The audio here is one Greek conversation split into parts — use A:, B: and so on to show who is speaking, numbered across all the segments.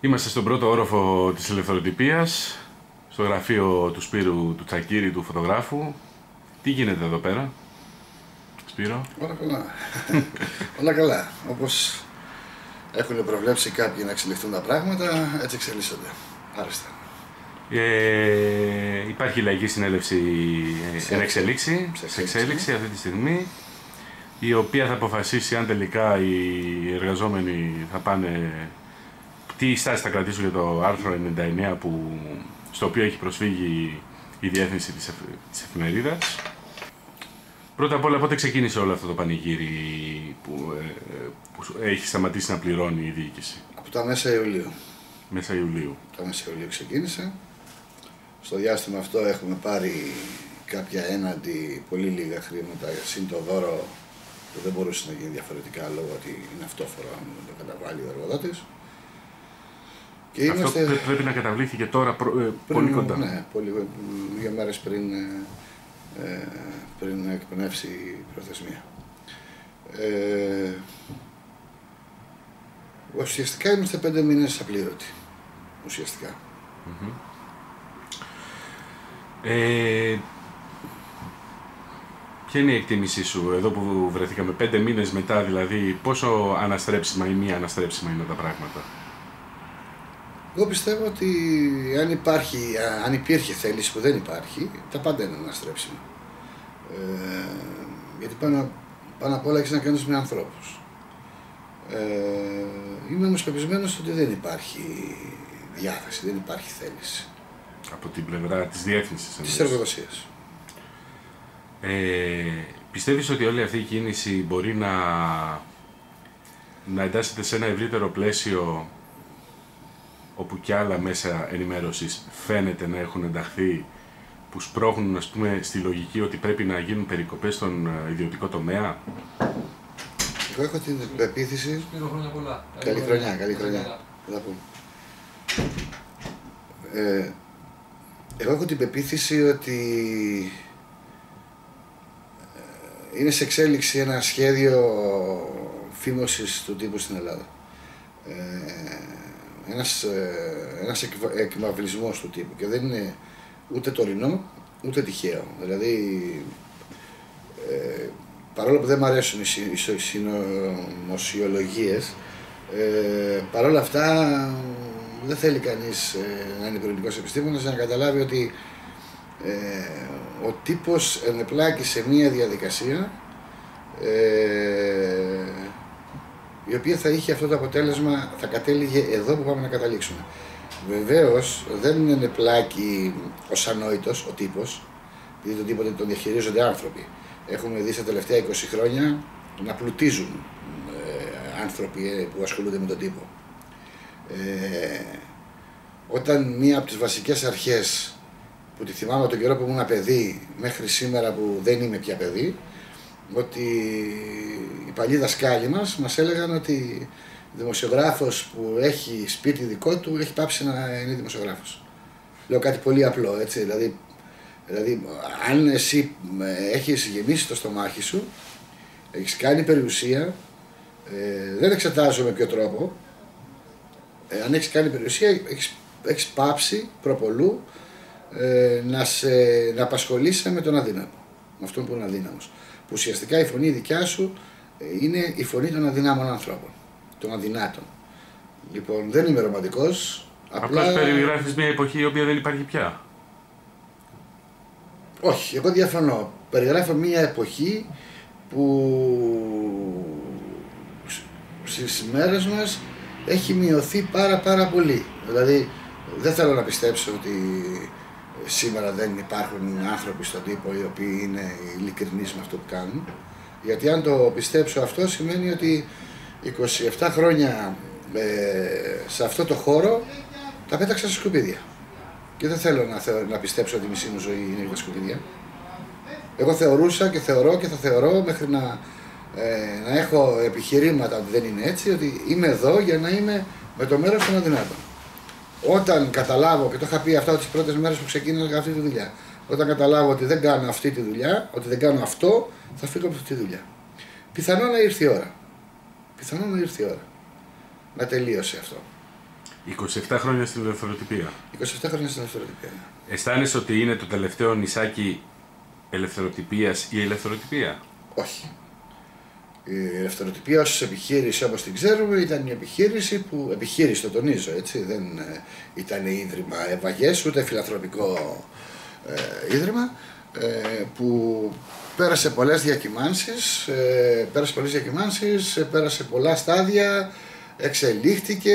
A: Είμαστε στον πρώτο όροφο της ελευθεροτυπίας, στο γραφείο του Σπύρου του Τσακύρη, του φωτογράφου. Τι γίνεται εδώ πέρα, Σπύρο;
B: Όλα καλά. Όλα καλά. Όπως έχουν προβλέψει κάποιοι να εξελιχθούν τα πράγματα, έτσι εξελίσσονται. Άρεστα.
A: Ε, υπάρχει λαϊκή συνέλευση
B: Σε
A: εν εξελίξη,
B: σε
A: σε
B: εξέλιξη.
A: εξέλιξη αυτή τη στιγμή, η οποία θα αποφασίσει αν τελικά οι εργαζόμενοι θα πάνε τι στάση θα κρατήσουν για το άρθρο 99 που, στο οποίο έχει προσφύγει η διεύθυνση της, εφ- της εφημερίδας. Πρώτα απ' όλα, πότε ξεκίνησε όλο αυτό το πανηγύρι που, ε, που έχει σταματήσει να πληρώνει η διοίκηση,
B: Από τα μέσα Ιουλίου.
A: μέσα Ιουλίου.
B: Τα μέσα Ιουλίου ξεκίνησε. Στο διάστημα αυτό έχουμε πάρει κάποια έναντι πολύ λίγα χρήματα συν το δώρο που δεν μπορούσε να γίνει διαφορετικά λόγω ότι είναι αυτόφορο αν δεν το καταβάλει ο εργοδότης. Και
A: Αυτό
B: είμαστε
A: πρέ- πρέπει να καταβλήθηκε τώρα προ- ε,
B: πριν,
A: πολύ κοντά.
B: Ναι, πολύ, δύο μέρες πριν, ε, ε, πριν εκπνεύσει η προθεσμία. Ε, ουσιαστικά είμαστε πέντε μήνες απλήρωτοι. Ουσιαστικά.
A: Ε, ποια είναι η εκτίμησή σου εδώ που βρεθήκαμε πέντε μήνες μετά, δηλαδή πόσο αναστρέψιμα ή μη αναστρέψιμα είναι τα πράγματα;
B: Εγώ πιστεύω ότι αν, υπάρχει, αν υπήρχε θέληση που δεν υπάρχει, τα πάντα είναι αναστρέψιμα. Ε, γιατί πάνω, πάνω απ' όλα έχεις να κάνεις με ανθρώπους. Ε, είμαι όμω πεπισμένο ότι δεν υπάρχει διάθεση, δεν υπάρχει θέληση
A: Από την πλευρά της διεύθυνσης.
B: της
A: εννοείς.
B: εργοδοσία.
A: Ε, πιστεύεις ότι όλη αυτή η κίνηση μπορεί να, να εντάσσεται σε ένα ευρύτερο πλαίσιο όπου και άλλα μέσα ενημέρωσης φαίνεται να έχουν ενταχθεί που σπρώχνουν ας πούμε, στη λογική ότι πρέπει να γίνουν περικοπές στον ε, ιδιωτικό τομέα;
B: Εγώ έχω την πεποίθηση.
C: Σπύρο, χρόνια πολλά.
B: Καλή χρονιά, καλή χρονιά. Θα τα πούμε. Ε, εγώ έχω την πεποίθηση ότι ε, είναι σε εξέλιξη ένα σχέδιο φήμωσης του τύπου στην Ελλάδα. Ε, ένας, ε, ένας εκβα- εκμαυλισμός του τύπου και δεν είναι ούτε τωρινό ούτε τυχαίο. Δηλαδή ε, παρόλο που δεν μου αρέσουν οι, συ- οι σο- συνωμοσιολογίες, ε, παρόλα αυτά δεν θέλει κανείς ε, να είναι πολιτικός επιστήμονας για να καταλάβει ότι ε, ο τύπος ενεπλάκει σε μία διαδικασία ε, η οποία θα είχε αυτό το αποτέλεσμα, θα κατέληγε εδώ που πάμε να καταλήξουμε. Βεβαίως δεν ενεπλάκει ως ανόητος ο τύπος, επειδή τον τύπο τον διαχειρίζονται άνθρωποι. Έχουμε δει στα τελευταία 20 χρόνια να πλουτίζουν ε, άνθρωποι ε, που ασχολούνται με τον τύπο. Ε, όταν μία από τις βασικές αρχές που τη θυμάμαι τον καιρό που ήμουν παιδί μέχρι σήμερα που δεν είμαι πια παιδί, ότι οι παλιοί δασκάλοι μας μας έλεγαν ότι δημοσιογράφος που έχει σπίτι δικό του έχει πάψει να είναι δημοσιογράφος. Λέω κάτι πολύ απλό, έτσι, δηλαδή, δηλαδή αν εσύ ε, έχεις γεμίσει το στομάχι σου, έχεις κάνει περιουσία, ε, δεν εξετάζω με ποιο τρόπο, ε, αν έχεις κάνει περιουσία, έχεις, έχεις πάψει προπολού ε, να, σε, να απασχολείσαι με τον αδύναμο, με αυτόν που είναι αδύναμος. Που ουσιαστικά η φωνή δικιά σου ε, είναι η φωνή των αδυνάμων ανθρώπων, των αδυνάτων. Λοιπόν, δεν είμαι ρομαντικός,
A: Απλά
B: απλά...
A: περιγράφεις μια εποχή η οποία δεν υπάρχει πια.
B: Όχι, εγώ διαφωνώ. Περιγράφω μια εποχή που στις μέρες μας έχει μειωθεί πάρα πάρα πολύ. Δηλαδή δεν θέλω να πιστέψω ότι σήμερα δεν υπάρχουν άνθρωποι στον τύπο οι οποίοι είναι ειλικρινείς με αυτό που κάνουν. Γιατί αν το πιστέψω αυτό σημαίνει ότι 27 χρόνια ε, σε αυτό το χώρο τα πέταξα στα σκουπίδια. Και δεν θέλω να, θεω- να πιστέψω ότι η μισή μου ζωή είναι για τα σκουπίδια. Εγώ θεωρούσα και θεωρώ και θα θεωρώ μέχρι να, ε, να έχω επιχειρήματα ότι δεν είναι έτσι, ότι είμαι εδώ για να είμαι με το μέρος των αδυνάτων. Όταν καταλάβω, και το είχα πει αυτά τις πρώτες μέρες που ξεκίνησα αυτή τη δουλειά, όταν καταλάβω ότι δεν κάνω αυτή τη δουλειά, ότι δεν κάνω αυτό, θα φύγω από αυτή τη δουλειά. Πιθανό να ήρθε η ώρα. Πιθανό να ήρθε η ώρα. Να τελείωσε αυτό.
A: 27 χρόνια στην ελευθεροτυπία.
B: 27 χρόνια στην ελευθεροτυπία.
A: Αισθάνεσαι ότι είναι το τελευταίο νησάκι ελευθεροτυπίας ή ελευθεροτυπία;
B: Όχι. Η ελευθεροτυπία ως επιχείρηση όπως την ξέρουμε ήταν μια επιχείρηση που, επιχείρηση το τονίζω έτσι, δεν ε, ήταν ίδρυμα ευαγές ούτε φιλανθρωπικό ε, ίδρυμα ε, που πέρασε πολλές διακυμάνσεις, ε, πέρασε πολλές διακυμάνσεις, ε, πέρασε πολλά στάδια, εξελίχθηκε,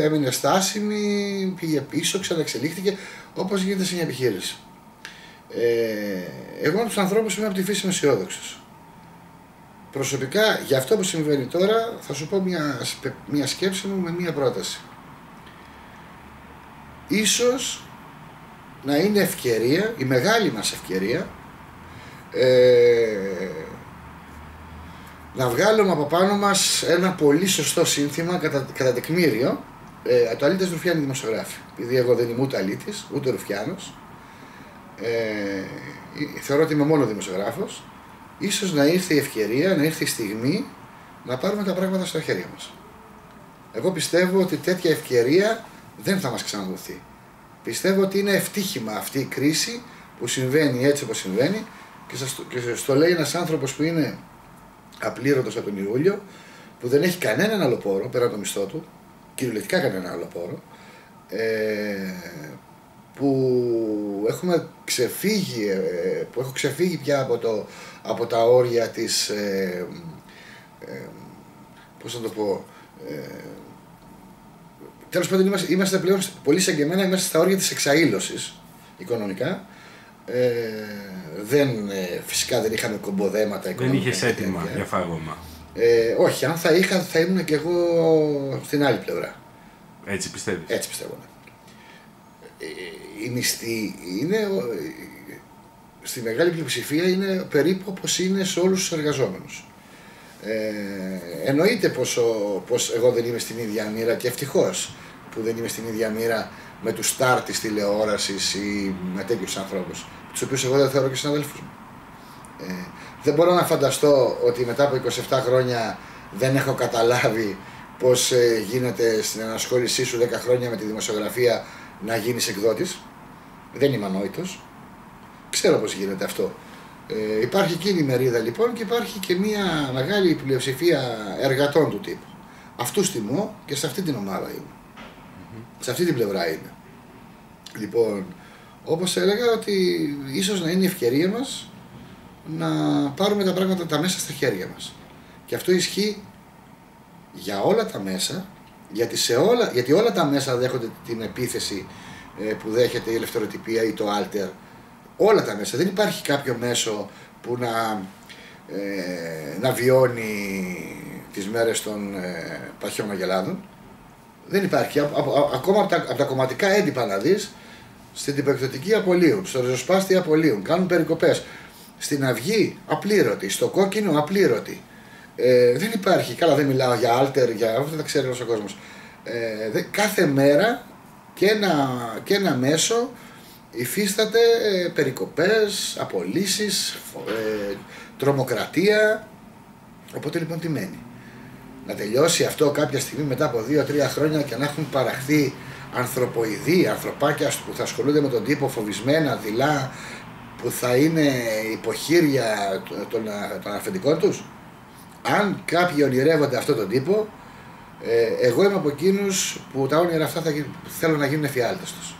B: έμεινε στάσιμη, πήγε πίσω, ξαναεξελίχθηκε, όπως γίνεται σε μια επιχείρηση. Ε, εγώ από τους ανθρώπους είμαι από τη φύση είμαι αισιόδοξος. Προσωπικά, για αυτό που συμβαίνει τώρα, θα σου πω μια, μια σκέψη μου με μια πρόταση. Ίσως να είναι ευκαιρία, η μεγάλη μας ευκαιρία, ε, να βγάλουμε από πάνω μας ένα πολύ σωστό σύνθημα κατά, κατά τεκμήριο. Ε, το αλήτες Ρουφιάνη δημοσιογράφη. Επειδή εγώ δεν είμαι ούτε αλήτης, ούτε Ρουφιάνος. Ε, θεωρώ ότι είμαι μόνο δημοσιογράφος. Ίσως να ήρθε η ευκαιρία, να ήρθε η στιγμή να πάρουμε τα πράγματα στα χέρια μας. Εγώ πιστεύω ότι τέτοια ευκαιρία δεν θα μας ξαναδοθεί. Πιστεύω ότι είναι ευτύχημα αυτή η κρίση που συμβαίνει έτσι όπως συμβαίνει και σας, και σας το λέει ένας άνθρωπος που είναι απλήρωτος από τον Ιούλιο, που δεν έχει κανέναν άλλο πόρο πέρα από το μισθό του, κυριολεκτικά κανέναν άλλο πόρο, ε, που έχουμε ξεφύγει, ε, που έχω ξεφύγει πια από, το, από τα όρια της, ε, ε, πώς θα το πω, ε, τέλος πάντων είμαστε, είμαστε πλέον πολύ σαν και εμένα, είμαστε στα όρια της εξαήλωσης οικονομικά, ε, δεν, ε, φυσικά δεν είχαμε κομποδέματα
A: οικονομικά. Δεν είχε έτοιμα για φάγωμα.
B: Ε, όχι, αν θα είχα θα ήμουν και εγώ στην άλλη πλευρά.
A: Έτσι πιστεύεις.
B: Έτσι πιστεύω. Ναι. Ε, η μισθή είναι, στη μεγάλη πλειοψηφία είναι περίπου όπως είναι σε όλους τους εργαζόμενους. Ε, εννοείται πως, πως εγώ δεν είμαι στην ίδια μοίρα και ευτυχώς που δεν είμαι στην ίδια μοίρα με τους στάρ της τηλεόρασης ή με τέτοιους ανθρώπους, τους οποίους εγώ δεν θεωρώ και συναδέλφους μου. Ε, δεν μπορώ να φανταστώ ότι μετά από 27 χρόνια δεν έχω καταλάβει πώ ε, γίνεται στην ενασχόλησή σου 10 χρόνια με τη δημοσιογραφία να γίνεις εκδότης. Δεν είμαι ανόητος. Ξέρω πώς γίνεται αυτό. Ε, υπάρχει εκείνη η μερίδα λοιπόν και υπάρχει και μια μεγάλη πλειοψηφία εργατών του τύπου. Αυτού τιμώ και σε αυτή την ομάδα είμαι. Σε αυτή την πλευρά είναι. Λοιπόν, όπως έλεγα ότι ίσως να είναι η ευκαιρία μας να πάρουμε τα πράγματα τα μέσα στα χέρια μας. Και αυτό ισχύει για όλα τα μέσα, γιατί, σε όλα, γιατί όλα τα μέσα δέχονται την επίθεση ε, που δέχεται η ελευθεροτυπία ή το alter. Όλα τα μέσα. Δεν υπάρχει κάποιο μέσο που να, ε, να βιώνει τις μέρες των ε, παχιών αγελάδων. Δεν υπάρχει. ακόμα από τα, από τα κομματικά έντυπα να δεις, στην τυπεκδοτική απολύουν, στο ριζοσπάστη απολύουν, κάνουν περικοπές. Στην αυγή απλήρωτη, στο κόκκινο απλήρωτη. Ε, δεν υπάρχει, καλά δεν μιλάω για alter, για αυτό δεν τα ξέρει ο κόσμος. Ε, κάθε μέρα και ένα, και ένα μέσο υφίσταται ε, περικοπές, απολύσεις, ε, τρομοκρατία. Οπότε λοιπόν τι μένει; Να τελειώσει αυτό κάποια στιγμή μετά από 2-3 χρόνια και να έχουν παραχθεί ανθρωποειδή, ανθρωπάκια που θα ασχολούνται με τον τύπο φοβισμένα, δειλά, που θα είναι υποχείρια των, των αφεντικών τους; Αν κάποιοι ονειρεύονται αυτόν τον τύπο, ε, εγώ είμαι από εκείνους που τα όνειρα αυτά θα, θέλω να γίνουν εφιάλτες τους.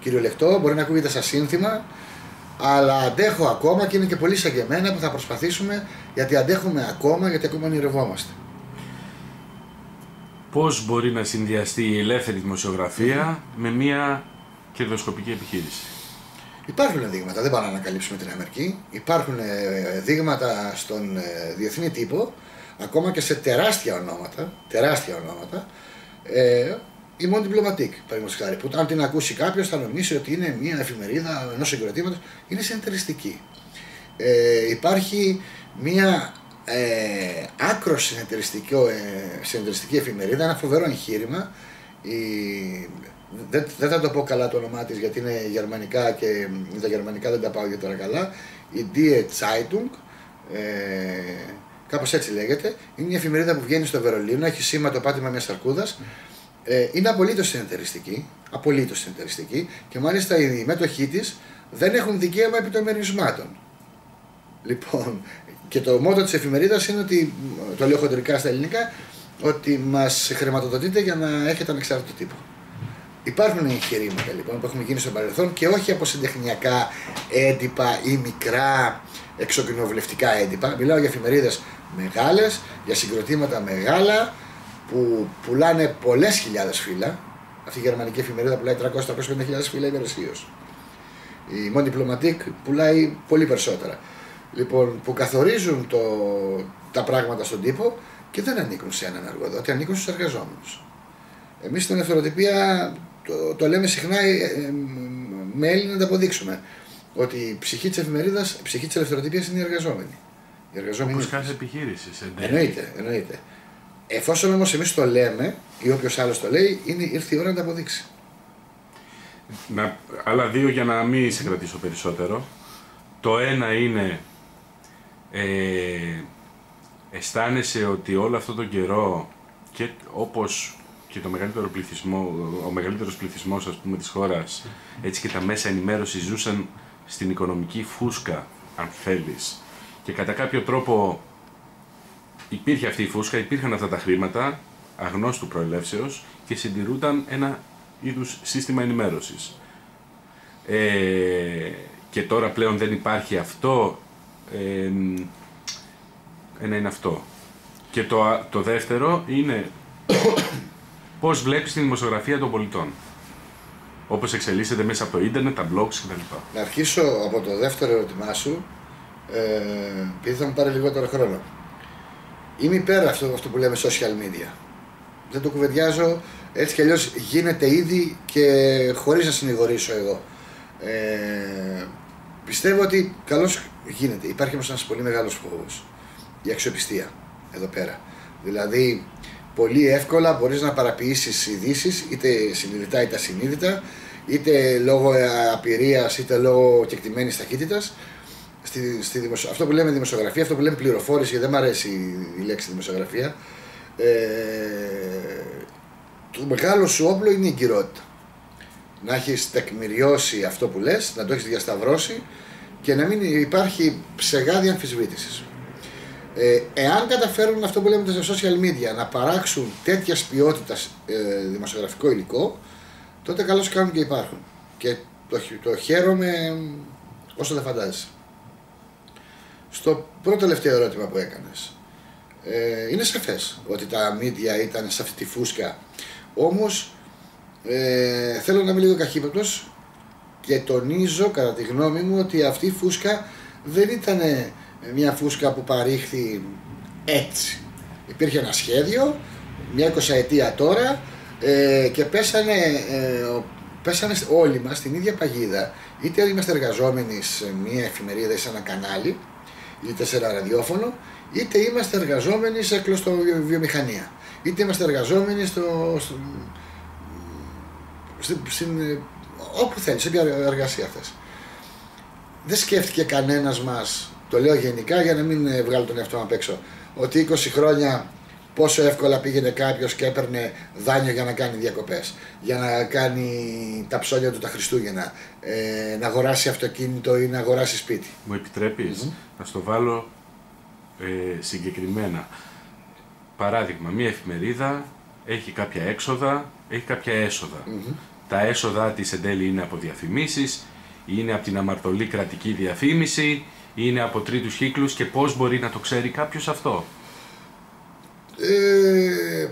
B: Κυριολεκτό, μπορεί να ακούγεται σαν σύνθημα, αλλά αντέχω ακόμα και είναι και πολύ σαν και εμένα που θα προσπαθήσουμε γιατί αντέχουμε ακόμα, γιατί ακόμα ονειρευόμαστε
A: πώς μπορεί να συνδυαστεί η ελεύθερη δημοσιογραφία με μια κερδοσκοπική επιχείρηση;
B: Υπάρχουν δείγματα, δεν πάμε να ανακαλύψουμε την Αμερική. Υπάρχουν ε, δείγματα στον ε, διεθνή τύπο, ακόμα και σε τεράστια ονόματα, τεράστια ονόματα, ε, η Monde Diplomatique, παραδείγματος χάρη, που αν την ακούσει κάποιος θα νομίσει ότι είναι μια εφημερίδα ενός συγκροτήματος, είναι συνεταιριστική. Ε, υπάρχει μια ε, άκρο ε, συνεταιριστική εφημερίδα, ένα φοβερό εγχείρημα. Η, δεν, δεν θα το πω καλά το όνομά της γιατί είναι γερμανικά και τα γερμανικά δεν τα πάω για τώρα καλά. Η Die Zeitung, ε, κάπως έτσι λέγεται. Είναι μια εφημερίδα που βγαίνει στο Βερολίνο, έχει σήμα το πάτημα μιας αρκούδα ε, είναι απολύτως συνεταιριστική. Απολύτως συνεταιριστική και μάλιστα οι μέτοχοί της δεν έχουν δικαίωμα επί των μερισμάτων. Λοιπόν, και το μότο της εφημερίδας είναι ότι, το λέω χοντρικά στα ελληνικά, ότι μας χρηματοδοτείτε για να έχετε ανεξάρτητο τύπο. Υπάρχουν εγχειρήματα λοιπόν που έχουν γίνει στο παρελθόν και όχι από συντεχνιακά έντυπα ή μικρά εξοκοινοβουλευτικά έντυπα. Μιλάω για εφημερίδες μεγάλες, για συγκροτήματα μεγάλα που πουλάνε πολλές χιλιάδες φύλλα. Αυτή η γερμανική εφημερίδα πουλάει 300-350 φύλλα ημερησίω. Η Mon Diplomatique πουλάει πολύ περισσότερα. Λοιπόν, που καθορίζουν το, τα πράγματα στον τύπο και δεν ανήκουν σε έναν εργοδότη, ανήκουν στους εργαζόμενους. Εμείς στην ελευθεροτυπία το, το λέμε συχνά ε, ε, με Έλληνα να τα αποδείξουμε. Ότι η ψυχή της εφημερίδας, η ψυχή της ελευθεροτυπίας είναι οι εργαζόμενοι.
A: Οι εργαζόμενοι. Όπω κάθε επιχείρηση.
B: Εννοείται, εννοείται. Εφόσον όμως εμείς το λέμε ή όποιος άλλος το λέει, είναι, ήρθε η ώρα να τα αποδείξει.
A: Να, άλλα δύο για να μην σε κρατήσω περισσότερο. Το ένα είναι ε, αισθάνεσαι ότι όλο αυτό τον καιρό και όπως και το μεγαλύτερο πληθυσμό, ο μεγαλύτερος πληθυσμός ας πούμε της χώρας έτσι και τα μέσα ενημέρωσης ζούσαν στην οικονομική φούσκα αν θέλεις και κατά κάποιο τρόπο υπήρχε αυτή η φούσκα, υπήρχαν αυτά τα χρήματα αγνώστου προελεύσεως και συντηρούνταν ένα είδους σύστημα ενημέρωσης. Ε, και τώρα πλέον δεν υπάρχει αυτό, ε, ένα είναι αυτό. Και το, το δεύτερο είναι πώς βλέπεις την δημοσιογραφία των πολιτών. Όπως εξελίσσεται μέσα από το ίντερνετ, τα blogs κτλ.
B: Να αρχίσω από το δεύτερο ερώτημά σου, ε, επειδή θα μου πάρει λιγότερο χρόνο. Είμαι υπέρ αυτό, αυτό που λέμε social media. Δεν το κουβεντιάζω, έτσι κι αλλιώς γίνεται ήδη και χωρίς να συνηγορήσω εγώ. Ε, πιστεύω ότι καλώς γίνεται. Υπάρχει όμως ένας πολύ μεγάλος φόβος. Η αξιοπιστία εδώ πέρα. Δηλαδή, πολύ εύκολα μπορείς να παραποιήσεις ειδήσεις, είτε συνειδητά είτε ασυνείδητα, είτε λόγω απειρίας είτε λόγω κεκτημένης ταχύτητας. Στη, στη δημοσιο... Αυτό που λέμε δημοσιογραφία, αυτό που λέμε πληροφόρηση, γιατί δεν μου αρέσει η λέξη δημοσιογραφία, ε, το μεγάλο σου όπλο είναι η εγκυρότητα. Να έχεις τεκμηριώσει αυτό που λες, να το έχεις διασταυρώσει και να μην υπάρχει ψεγάδι αμφισβήτησης. Ε, εάν καταφέρουν αυτό που λέμε στα social media να παράξουν τέτοιας ποιότητας ε, δημοσιογραφικό υλικό, τότε καλώς κάνουν και υπάρχουν. Και το, το χαίρομαι όσο δεν φαντάζεσαι. Στο πρώτο τελευταίο ερώτημα που έκανες, ε, είναι σαφές ότι τα media ήταν σε αυτή τη φούσκα. Όμως ε, θέλω να είμαι λίγο καχύποπτος και τονίζω κατά τη γνώμη μου ότι αυτή η φούσκα δεν ήταν μια φούσκα που παρήχθη έτσι. Υπήρχε ένα σχέδιο, μια εικοσαετία τώρα ε, και πέσανε, ε, πέσανε όλοι μας στην ίδια παγίδα. Είτε είμαστε εργαζόμενοι σε μια εφημερίδα ή σε ένα κανάλι, είτε σε ένα ραδιόφωνο, είτε είμαστε εργαζόμενοι σε κλωστοβιομηχανία. Είτε είμαστε εργαζόμενοι στο, στο, στην, όπου θέλεις, σε ποια εργασία θες. Δεν σκέφτηκε κανένας μας το λέω γενικά για να μην ε, βγάλω τον εαυτό μου απ' έξω. Ότι 20 χρόνια πόσο εύκολα πήγαινε κάποιος και έπαιρνε δάνειο για να κάνει διακοπές, για να κάνει τα ψώνια του τα Χριστούγεννα, ε, να αγοράσει αυτοκίνητο ή να αγοράσει σπίτι.
A: Μου επιτρέπεις; Να στο βάλω ε, συγκεκριμένα. Παράδειγμα, μία εφημερίδα έχει κάποια έξοδα, έχει κάποια Τα έσοδα της εν τέλει είναι από διαφημίσεις, είναι από την αμαρτωλή κρατική διαφήμιση, είναι από τρίτους κύκλους και πώς μπορεί να το ξέρει κάποιος αυτό.
B: Ε,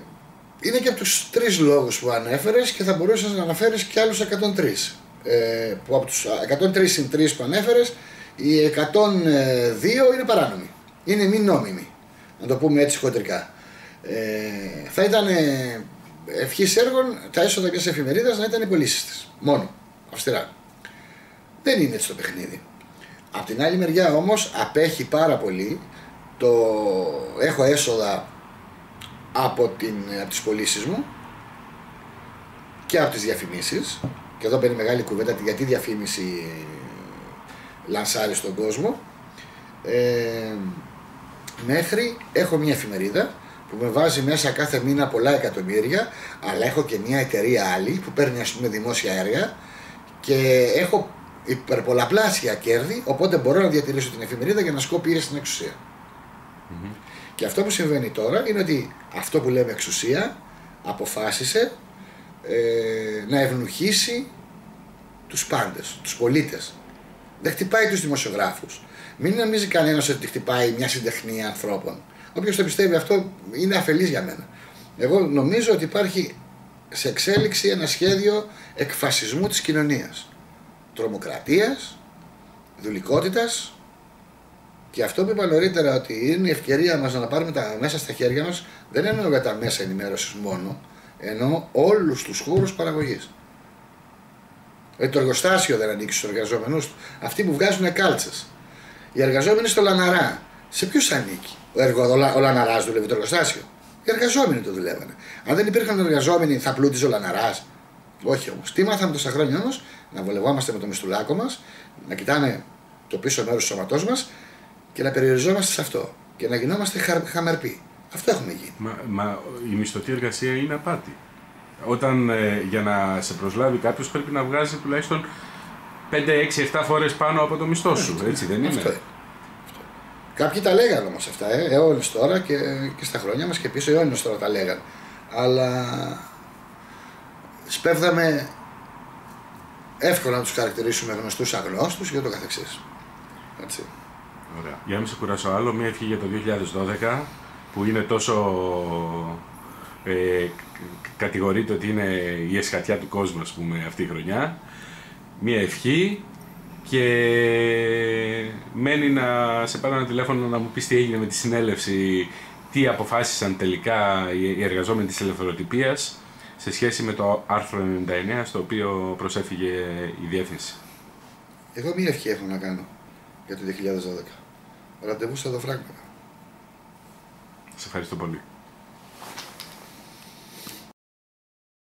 B: είναι και από τους τρεις λόγους που ανέφερες και θα μπορούσες να αναφέρεις και άλλους 103. Ε, που από τους 103 συν 3 που ανέφερες, οι 102 είναι παράνομοι. Είναι μη νόμιμοι, να το πούμε έτσι χοντρικά. Ε, θα ήταν ευχής έργων τα έσοδα μιας εφημερίδας να ήταν οι πωλήσεις της. Μόνο. Αυστηρά. Δεν είναι έτσι το παιχνίδι. Απ' την άλλη μεριά όμως απέχει πάρα πολύ το έχω έσοδα από, την, από τις πωλήσεις μου και από τις διαφημίσεις. Και εδώ μπαίνει μεγάλη κουβέντα γιατί διαφήμιση λανσάρει στον κόσμο. Ε, μέχρι έχω μια εφημερίδα που με βάζει μέσα κάθε μήνα πολλά εκατομμύρια, αλλά έχω και μια εταιρεία άλλη που παίρνει ας πούμε δημόσια έργα και έχω υπερπολαπλάσια κέρδη, οπότε μπορώ να διατηρήσω την εφημερίδα για να ασκώ πίεση στην εξουσία. Και αυτό που συμβαίνει τώρα είναι ότι αυτό που λέμε εξουσία αποφάσισε ε, να ευνουχίσει τους πάντες, τους πολίτες. Δεν χτυπάει τους δημοσιογράφους. Μην νομίζει κανένας ότι χτυπάει μια συντεχνία ανθρώπων. Όποιος το πιστεύει αυτό είναι αφελής για μένα. Εγώ νομίζω ότι υπάρχει σε εξέλιξη ένα σχέδιο εκφασισμού της κοινωνίας. Τρομοκρατίας, δουλικότητας και αυτό που είπα νωρίτερα ότι είναι η ευκαιρία μας να πάρουμε τα μέσα στα χέρια μας δεν εννοώ για τα μέσα ενημέρωσης μόνο, εννοώ όλους τους χώρους παραγωγής. Δηλαδή το εργοστάσιο δεν ανήκει στους εργαζόμενους του. Αυτοί που βγάζουν κάλτσες. Οι εργαζόμενοι στο Λαναρά. Σε ποιους ανήκει; Ο, εργο, ο Λαναράς δουλεύει το εργοστάσιο. Οι εργαζόμενοι το δουλεύανε. Αν δεν υπήρχαν εργαζόμενοι, θα πλούτιζε ο Λαναράς. Όχι όμως. Τι μάθαμε τόσα χρόνια όμως, να βολευόμαστε με το μισθουλάκο μας, να κοιτάμε το πίσω μέρος του σώματός μας και να περιοριζόμαστε σε αυτό. Και να γινόμαστε χαμερποί. Αυτό έχουμε γίνει.
A: Μα, μα η μισθωτή εργασία είναι απάτη. Όταν ε, για να σε προσλάβει κάποιος πρέπει να βγάζει τουλάχιστον 5, 6, 7 φορές πάνω από το μισθό σου. Έτσι δεν είναι. Αυτό.
B: Κάποιοι τα λέγανε όμως αυτά, ε, αιώνε τώρα και, και στα χρόνια μας και πίσω αιώνε τώρα τα λέγανε. Αλλά σπέβδαμε εύκολα να τους χαρακτηρίσουμε γνωστούς αγνώστους και το καθεξής. Έτσι.
A: Ωραία. Για να μην σε κουράσω άλλο, μία ευχή για το 2012 που είναι τόσο ε, κατηγορείται ότι είναι η εσχατιά του κόσμου ας πούμε αυτή η χρονιά μία ευχή και μένει να σε πάρω ένα τηλέφωνο να μου πεις τι έγινε με τη συνέλευση τι αποφάσισαν τελικά οι εργαζόμενοι της ελευθεροτυπίας σε σχέση με το άρθρο 99 στο οποίο προσέφυγε η διεύθυνση.
B: Εγώ μία ευχή έχω να κάνω για το 2012. Ραντεβού στα δοφράγματα.
A: Σε ευχαριστώ πολύ.